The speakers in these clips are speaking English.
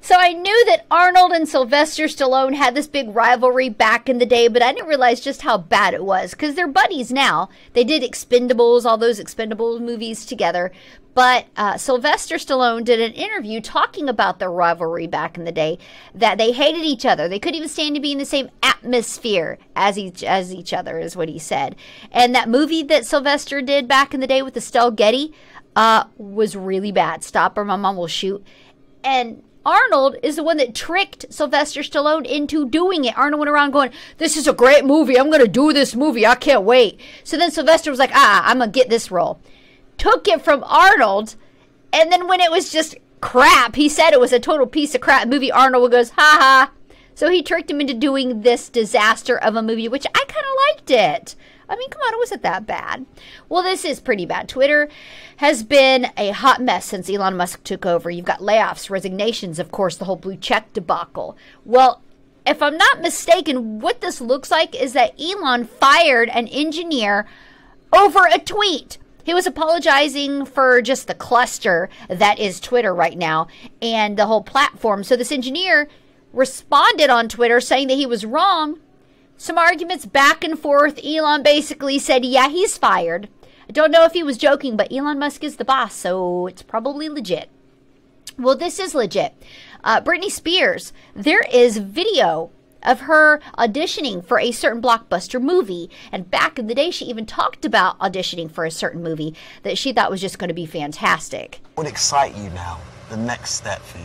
So I knew that Arnold and Sylvester Stallone had this big rivalry back in the day, but I didn't realize just how bad it was because they're buddies now. They did Expendables, all those Expendables movies together. But uh, Sylvester Stallone did an interview talking about their rivalry back in the day, that they hated each other. They couldn't even stand to be in the same atmosphere as each as each other, is what he said. And that movie that Sylvester did back in the day with Estelle Getty uh, was really bad. Stop or my mom will shoot. And Arnold is the one that tricked Sylvester Stallone into doing it. Arnold went around going, This is a great movie. I'm going to do this movie. I can't wait. So then Sylvester was like, Ah, I'm going to get this role. Took it from Arnold. And then when it was just crap, he said it was a total piece of crap movie. Arnold goes, Ha ha. So he tricked him into doing this disaster of a movie, which I kind of liked it. I mean, come on, it wasn't that bad. Well, this is pretty bad. Twitter has been a hot mess since Elon Musk took over. You've got layoffs, resignations, of course, the whole blue check debacle. Well, if I'm not mistaken, what this looks like is that Elon fired an engineer over a tweet. He was apologizing for just the cluster that is Twitter right now and the whole platform. So this engineer responded on Twitter saying that he was wrong some arguments back and forth. Elon basically said, yeah, he's fired. I don't know if he was joking, but Elon Musk is the boss, so it's probably legit. Well, this is legit. Uh, Britney Spears, there is video of her auditioning for a certain blockbuster movie. And back in the day, she even talked about auditioning for a certain movie that she thought was just going to be fantastic. What would excite you now? The next step for you?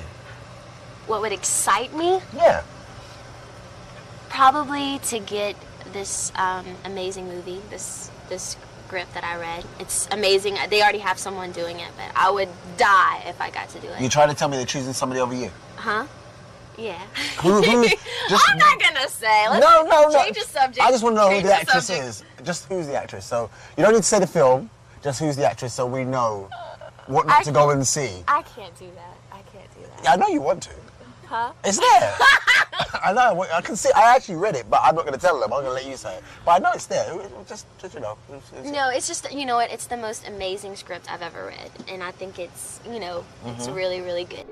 What would excite me? Yeah. Probably to get this um, amazing movie, this this script that I read. It's amazing. They already have someone doing it, but I would die if I got to do it. You try to tell me they're choosing somebody over you? Huh? Yeah. Who, who, just, I'm not gonna say. Let's no, no, no. Change the subject. I just want to know change who the actress subject. is. Just who's the actress. So you don't need to say the film. Just who's the actress, so we know what I to go and see. I can't do that. I can't do that. Yeah, I know you want to. Huh? It's there. I know. I can see. I actually read it, but I'm not going to tell them. I'm going to let you say it. But I know it's there. It- it- Just, just you know. it's- it's- No, it's just you know what? It's the most amazing script I've ever read, and I think it's you know it's Mm-hmm. really really good.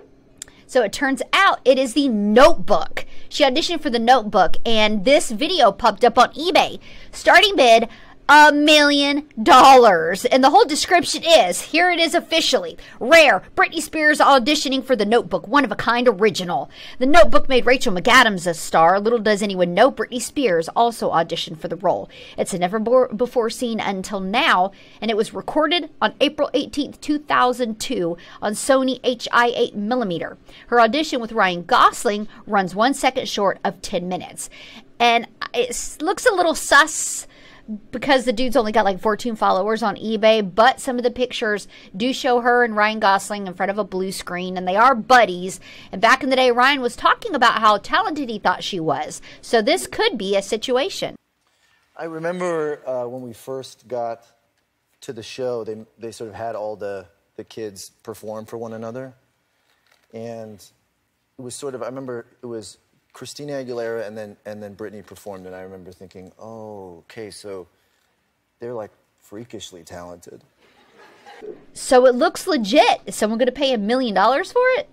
So it turns out it is the notebook. She auditioned for the notebook, and this video popped up on eBay. Starting bid a million dollars. And the whole description is here it is officially rare Britney Spears auditioning for the notebook, one of a kind original. The notebook made Rachel McAdams a star. Little does anyone know Britney Spears also auditioned for the role. It's a never before seen until now, and it was recorded on April 18th, 2002 on Sony HI 8mm. Her audition with Ryan Gosling runs one second short of 10 minutes. And it looks a little sus because the dude's only got like 14 followers on eBay, but some of the pictures do show her and Ryan Gosling in front of a blue screen, and they are buddies. And back in the day, Ryan was talking about how talented he thought she was. So this could be a situation. I remember uh, when we first got to the show, they, they sort of had all the, the kids perform for one another. And it was sort of, I remember it was Christina Aguilera and then, and then Britney performed. And I remember thinking, oh, okay, so they're like freakishly talented. So it looks legit. Is someone going to pay a million dollars for it?